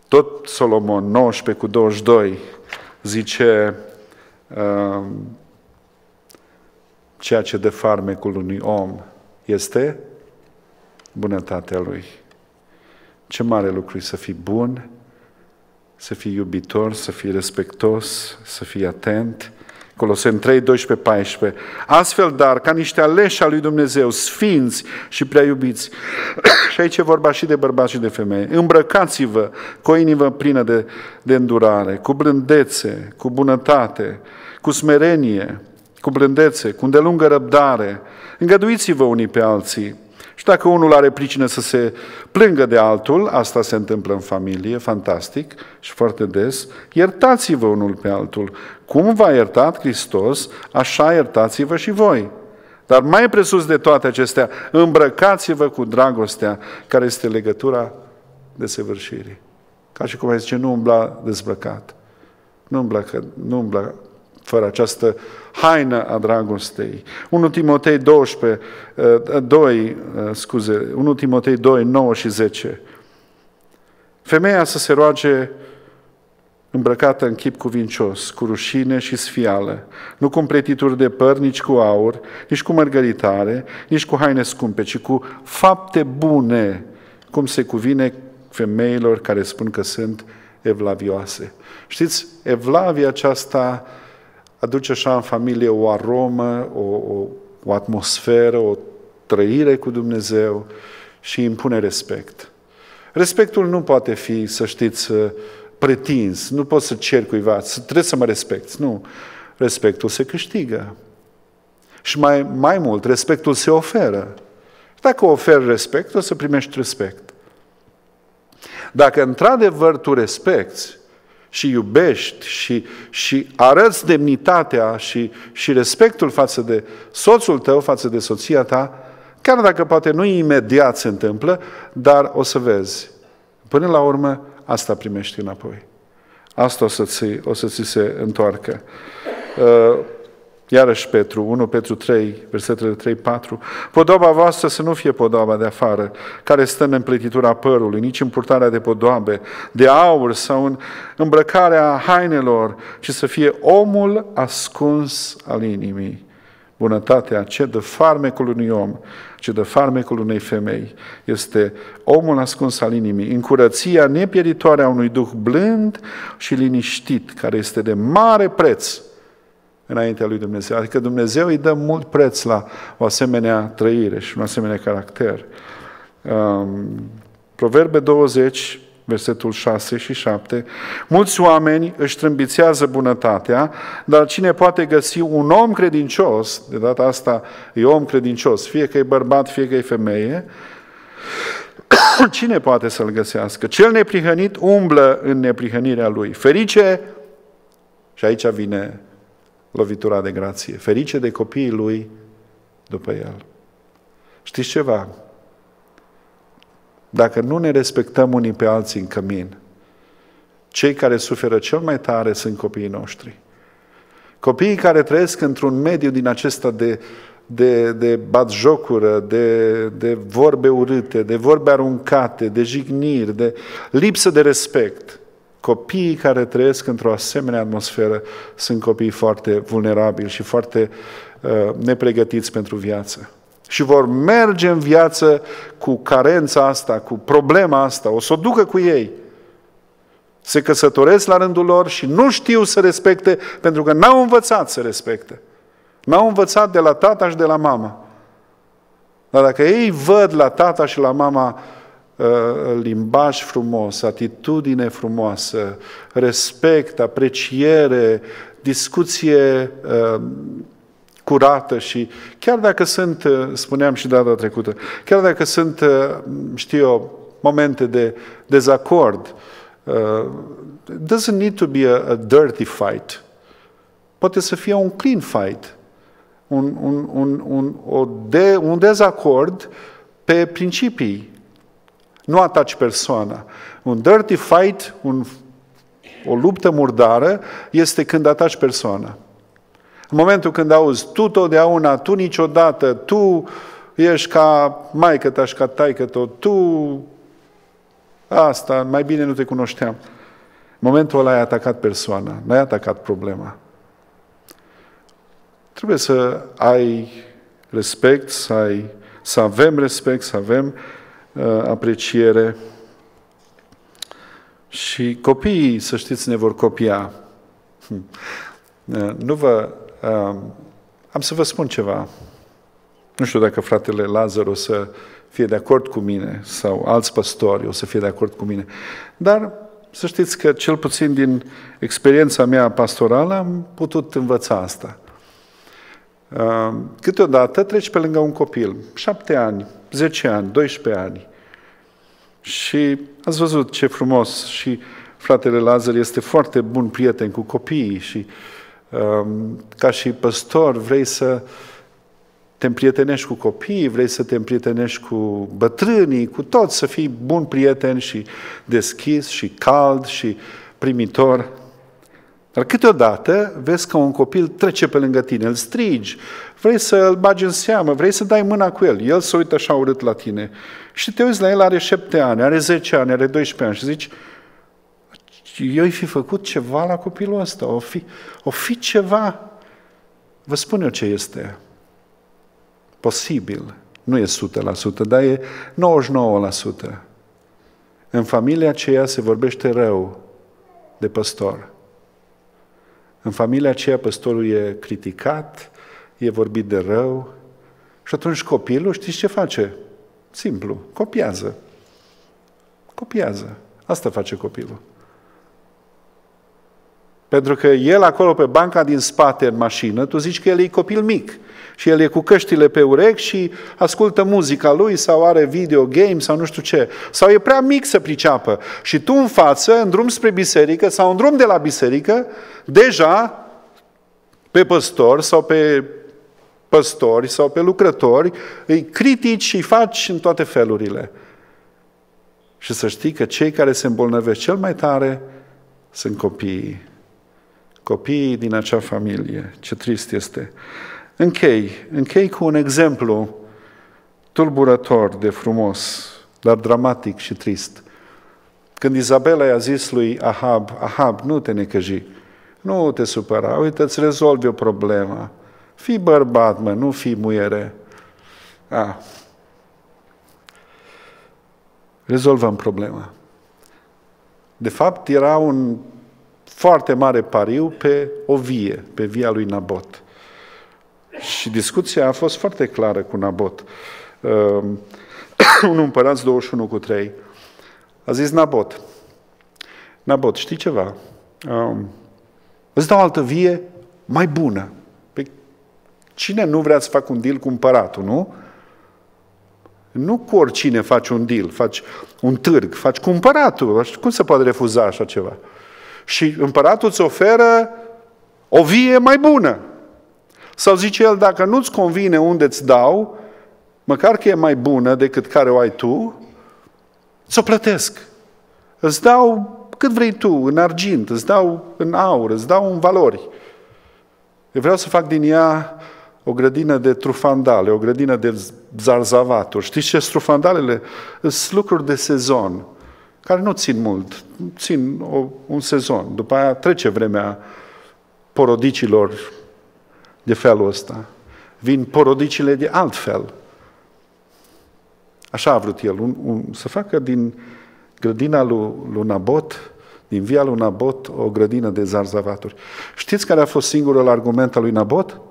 A: Tot Solomon 19 cu 22 zice uh, ceea ce de farmecul unui om este bunătatea lui. Ce mare lucru e să fii bun, să fii iubitor, să fii respectos, să fii atent, Coloseni 3, 12, 14. Astfel, dar, ca niște aleși al lui Dumnezeu, sfinți și prea iubiți, <clears throat> și aici e vorba și de bărbați și de femei, îmbrăcați-vă cu o inimă plină de, de îndurare, cu blândețe, cu bunătate, cu smerenie, cu blândețe, cu îndelungă răbdare, îngăduiți-vă unii pe alții, și dacă unul are pricină să se plângă de altul, asta se întâmplă în familie, fantastic și foarte des, iertați-vă unul pe altul. Cum v-a iertat Hristos, așa iertați-vă și voi. Dar mai presus de toate acestea, îmbrăcați-vă cu dragostea, care este legătura de săvârșirii. Ca și cum ai zice, nu umbla dezbrăcat. Nu umbla, nu umbla fără această haină a dragostei. 1 Timotei 12, 2, uh, uh, scuze, 1 Timotei 2, 9 și 10. Femeia să se roage îmbrăcată în chip cuvincios, cu rușine și sfială, nu cu împletituri de păr, nici cu aur, nici cu mărgăritare, nici cu haine scumpe, ci cu fapte bune, cum se cuvine femeilor care spun că sunt evlavioase. Știți, evlavia aceasta aduce așa în familie o aromă, o, o, o atmosferă, o trăire cu Dumnezeu și impune respect. Respectul nu poate fi, să știți, pretins, nu poți să cer cuiva, trebuie să mă respecti. Nu. Respectul se câștigă. Și mai, mai mult, respectul se oferă. Dacă oferi respect, o să primești respect. Dacă într-adevăr tu respecti, și iubești și, și arăți demnitatea și, și respectul față de soțul tău, față de soția ta, chiar dacă poate nu imediat se întâmplă, dar o să vezi. Până la urmă, asta primești înapoi. Asta o să ți, o să ți se întoarcă. Uh, Iarăși Petru, 1 Petru 3, versetele 3-4. Podoaba voastră să nu fie podoaba de afară, care stă în împletitura părului, nici în purtarea de podoabe, de aur sau în îmbrăcarea hainelor, ci să fie omul ascuns al inimii. Bunătatea, ce de farmecul unui om, ce de farmecul unei femei, este omul ascuns al inimii, în curăția nepieritoare a unui duh blând și liniștit, care este de mare preț înaintea lui Dumnezeu. Adică Dumnezeu îi dă mult preț la o asemenea trăire și un asemenea caracter. Um, Proverbe 20, versetul 6 și 7. Mulți oameni își trâmbițează bunătatea, dar cine poate găsi un om credincios, de data asta e om credincios, fie că e bărbat, fie că e femeie, <coughs> cine poate să-l găsească? Cel neprihănit umblă în neprihănirea lui. Ferice, și aici vine lovitura de grație. Ferice de copiii lui după el. Știți ceva? Dacă nu ne respectăm unii pe alții în cămin, cei care suferă cel mai tare sunt copiii noștri. Copiii care trăiesc într-un mediu din acesta de, de, de batjocură, de, de vorbe urâte, de vorbe aruncate, de jigniri, de lipsă de respect. Copiii care trăiesc într-o asemenea atmosferă sunt copii foarte vulnerabili și foarte uh, nepregătiți pentru viață. Și vor merge în viață cu carența asta, cu problema asta, o să o ducă cu ei. Se căsătoresc la rândul lor și nu știu să respecte pentru că n-au învățat să respecte. N-au învățat de la tata și de la mama. Dar dacă ei văd la tata și la mama Uh, limbaj frumos, atitudine frumoasă, respect, apreciere, discuție uh, curată și chiar dacă sunt, uh, spuneam și data trecută, chiar dacă sunt, uh, știu eu, momente de dezacord, uh, doesn't need to be a, a dirty fight. Poate să fie un clean fight, un, un, un, un, o de, un dezacord pe principii. Nu ataci persoana. Un dirty fight, un, o luptă murdară, este când ataci persoana. În momentul când auzi tu totdeauna, tu niciodată, tu ești ca maică ta și ca taică tot, tu asta, mai bine nu te cunoșteam. În momentul ăla ai atacat persoana, n-ai atacat problema. Trebuie să ai respect, să, ai, să avem respect, să avem uh, apreciere. Și copiii, să știți, ne vor copia. Hm. Uh, nu vă... Uh, am să vă spun ceva. Nu știu dacă fratele Lazar o să fie de acord cu mine sau alți păstori o să fie de acord cu mine. Dar să știți că cel puțin din experiența mea pastorală am putut învăța asta. Câteodată treci pe lângă un copil, șapte ani, zece ani, 12 ani, și ați văzut ce frumos și fratele Lazar este foarte bun prieten cu copiii și ca și păstor vrei să te împrietenești cu copiii, vrei să te împrietenești cu bătrânii, cu toți, să fii bun prieten și deschis și cald și primitor. Dar câteodată vezi că un copil trece pe lângă tine, îl strigi, vrei să îl bagi în seamă, vrei să dai mâna cu el, el se uită așa urât la tine și te uiți la el, are șapte ani, are 10 ani, are 12 ani și zici, eu fi făcut ceva la copilul ăsta, o fi, o fi ceva. Vă spun eu ce este. Posibil. Nu e 100%, dar e 99%. În familia aceea se vorbește rău de păstor. În familia aceea păstorul e criticat, e vorbit de rău și atunci copilul, știți ce face? Simplu, copiază. Copiază. Asta face copilul. Pentru că el acolo pe banca din spate în mașină, tu zici că el e copil mic și el e cu căștile pe urechi și ascultă muzica lui sau are video game sau nu știu ce. Sau e prea mic să priceapă. Și tu în față, în drum spre biserică sau în drum de la biserică, deja pe păstor sau pe păstori sau pe lucrători, îi critici și îi faci în toate felurile. Și să știi că cei care se îmbolnăvesc cel mai tare sunt copiii. Copiii din acea familie. Ce trist este. Închei, închei cu un exemplu tulburător de frumos, dar dramatic și trist. Când Izabela i-a zis lui Ahab, Ahab, nu te necăji, nu te supăra, uite, îți rezolvi o problemă. Fii bărbat, mă, nu fii muiere. Ah. Rezolvăm problema. De fapt, era un foarte mare pariu pe o vie, pe via lui Nabot. Și discuția a fost foarte clară cu Nabot. Uh, un împărat 21 cu 3 a zis Nabot, Nabot, știi ceva? Um, îți dau altă vie mai bună. Pe cine nu vrea să facă un deal cu împăratul, nu? Nu cu oricine faci un deal, faci un târg, faci cu împăratul. Cum se poate refuza așa ceva? Și împăratul îți oferă o vie mai bună. Sau zice el, dacă nu-ți convine unde îți dau, măcar că e mai bună decât care o ai tu, ți-o plătesc. Îți dau cât vrei tu, în argint, îți dau în aur, îți dau în valori. Eu vreau să fac din ea o grădină de trufandale, o grădină de zarzavaturi. Știți ce sunt trufandalele? Sunt lucruri de sezon, care nu țin mult, țin o, un sezon. După aia trece vremea porodicilor de felul ăsta. Vin porodicile de alt fel. Așa a vrut el, un, un, să facă din grădina lui, lui Nabot, din via lui Nabot, o grădină de zarzavaturi. Știți care a fost singurul argument al lui Nabot?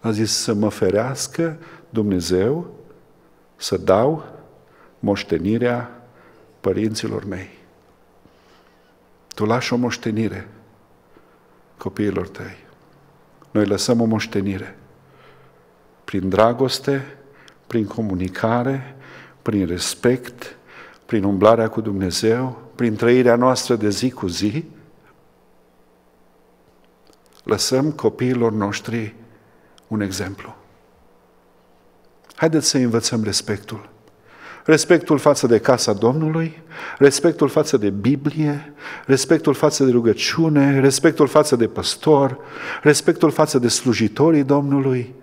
A: A zis să mă ferească Dumnezeu să dau moștenirea părinților mei. Tu lași o moștenire copiilor tăi. noi lăsăm o moștenire. Prin dragoste, prin comunicare, prin respect, prin umblarea cu Dumnezeu, prin trăirea noastră de zi cu zi, lăsăm copiilor noștri un exemplu. Haideți să învățăm respectul. Respectul față de casa Domnului, respectul față de Biblie, respectul față de rugăciune, respectul față de păstor, respectul față de slujitorii Domnului.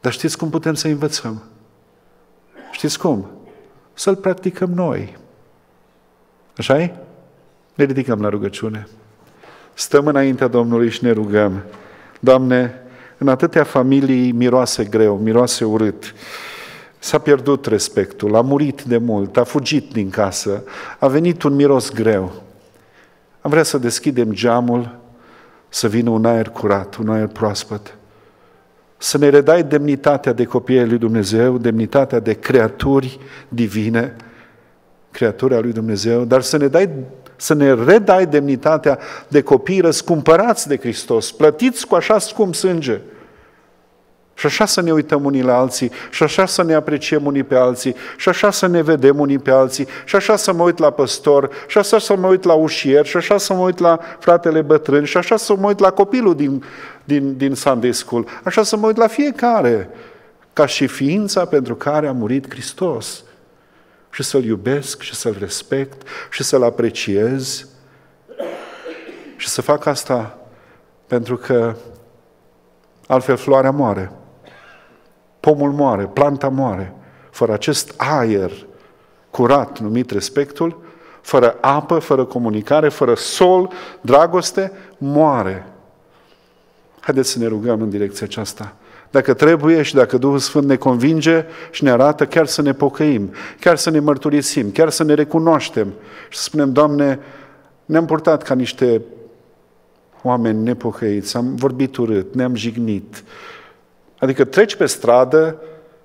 A: Dar știți cum putem să învățăm? Știți cum? Să-l practicăm noi. așa e? Ne ridicăm la rugăciune. Stăm înaintea Domnului și ne rugăm. Doamne, în atâtea familii miroase greu, miroase urât. S-a pierdut respectul, a murit de mult, a fugit din casă, a venit un miros greu. Am vrea să deschidem geamul, să vină un aer curat, un aer proaspăt. Să ne redai demnitatea de copii lui Dumnezeu, demnitatea de creaturi divine, creatura lui Dumnezeu, dar să ne dai să ne redai demnitatea de copii răscumpărați de Hristos, plătiți cu așa scump sânge. Și așa să ne uităm unii la alții, și așa să ne apreciem unii pe alții, și așa să ne vedem unii pe alții, și așa să mă uit la păstor, și așa să mă uit la ușier, și așa să mă uit la fratele bătrân, și așa să mă uit la copilul din, din, din Sunday School, așa să mă uit la fiecare, ca și ființa pentru care a murit Hristos. Și să-L iubesc și să-L respect și să-L apreciez. Și să fac asta pentru că altfel floarea moare, pomul moare, planta moare. Fără acest aer curat numit respectul, fără apă, fără comunicare, fără sol, dragoste, moare. Haideți să ne rugăm în direcția aceasta dacă trebuie și dacă Duhul Sfânt ne convinge și ne arată, chiar să ne pocăim, chiar să ne mărturisim, chiar să ne recunoaștem și să spunem, Doamne, ne-am purtat ca niște oameni nepocăiți, am vorbit urât, ne-am jignit. Adică treci pe stradă,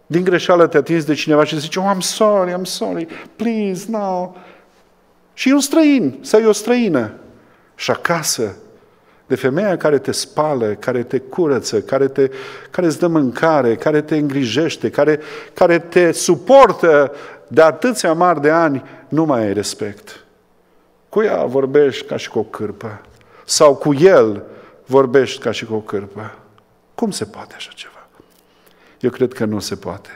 A: din greșeală te atinzi de cineva și zice, oh, I'm sorry, I'm sorry, please, no. Și e un străin, sau e o străină. Și acasă de femeia care te spală, care te curăță, care, te, care îți dă mâncare, care te îngrijește, care, care te suportă de atâția mari de ani, nu mai ai respect. Cu ea vorbești ca și cu o cârpă. Sau cu el vorbești ca și cu o cârpă. Cum se poate așa ceva? Eu cred că nu se poate.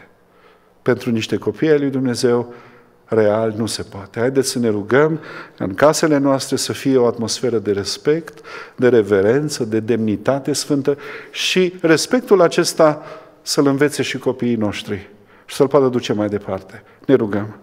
A: Pentru niște copii ai lui Dumnezeu, real nu se poate. Haideți să ne rugăm în casele noastre să fie o atmosferă de respect, de reverență, de demnitate sfântă și respectul acesta să-l învețe și copiii noștri și să-l poată duce mai departe. Ne rugăm.